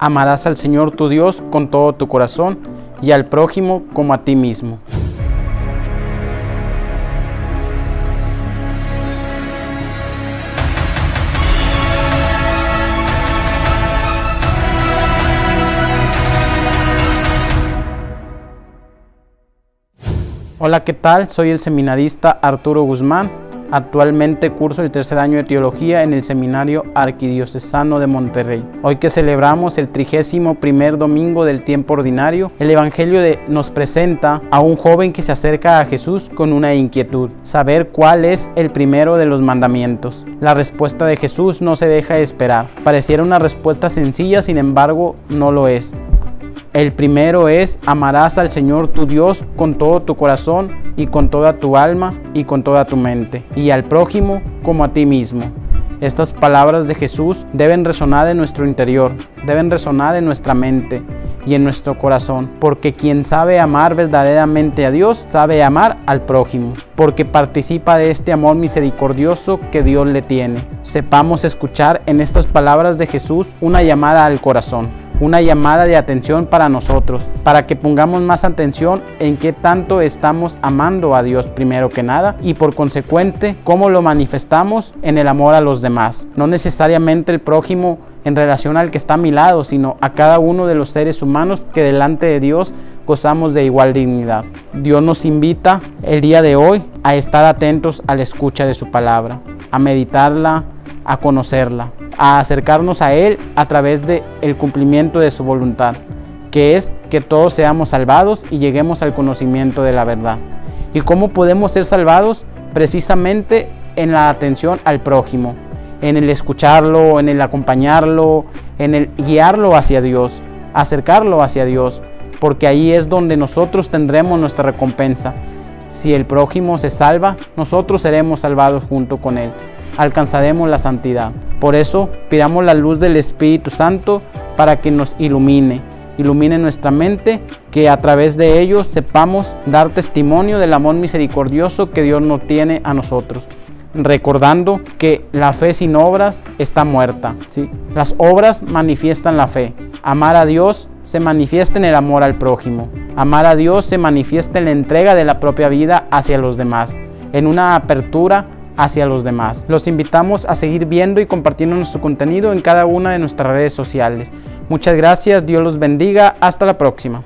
Amarás al Señor tu Dios con todo tu corazón y al prójimo como a ti mismo. Hola, ¿qué tal? Soy el seminarista Arturo Guzmán. Actualmente curso el tercer año de teología en el Seminario Arquidiocesano de Monterrey. Hoy que celebramos el trigésimo primer domingo del tiempo ordinario, el Evangelio nos presenta a un joven que se acerca a Jesús con una inquietud, saber cuál es el primero de los mandamientos. La respuesta de Jesús no se deja esperar. Pareciera una respuesta sencilla, sin embargo, no lo es. El primero es amarás al Señor tu Dios con todo tu corazón y con toda tu alma y con toda tu mente, y al prójimo como a ti mismo. Estas palabras de Jesús deben resonar en nuestro interior, deben resonar en nuestra mente y en nuestro corazón, porque quien sabe amar verdaderamente a Dios, sabe amar al prójimo, porque participa de este amor misericordioso que Dios le tiene. Sepamos escuchar en estas palabras de Jesús una llamada al corazón una llamada de atención para nosotros, para que pongamos más atención en qué tanto estamos amando a Dios primero que nada y por consecuente cómo lo manifestamos en el amor a los demás. No necesariamente el prójimo en relación al que está a mi lado, sino a cada uno de los seres humanos que delante de Dios gozamos de igual dignidad. Dios nos invita el día de hoy a estar atentos a la escucha de su palabra, a meditarla, a conocerla, a acercarnos a Él a través del el cumplimiento de su voluntad, que es que todos seamos salvados y lleguemos al conocimiento de la verdad. ¿Y cómo podemos ser salvados? Precisamente en la atención al prójimo, en el escucharlo, en el acompañarlo, en el guiarlo hacia Dios, acercarlo hacia Dios, porque ahí es donde nosotros tendremos nuestra recompensa. Si el prójimo se salva, nosotros seremos salvados junto con él alcanzaremos la santidad. Por eso pidamos la luz del Espíritu Santo para que nos ilumine, ilumine nuestra mente, que a través de ello sepamos dar testimonio del amor misericordioso que Dios nos tiene a nosotros. Recordando que la fe sin obras está muerta. ¿sí? Las obras manifiestan la fe. Amar a Dios se manifiesta en el amor al prójimo. Amar a Dios se manifiesta en la entrega de la propia vida hacia los demás, en una apertura hacia los demás. Los invitamos a seguir viendo y compartiendo nuestro contenido en cada una de nuestras redes sociales. Muchas gracias, Dios los bendiga, hasta la próxima.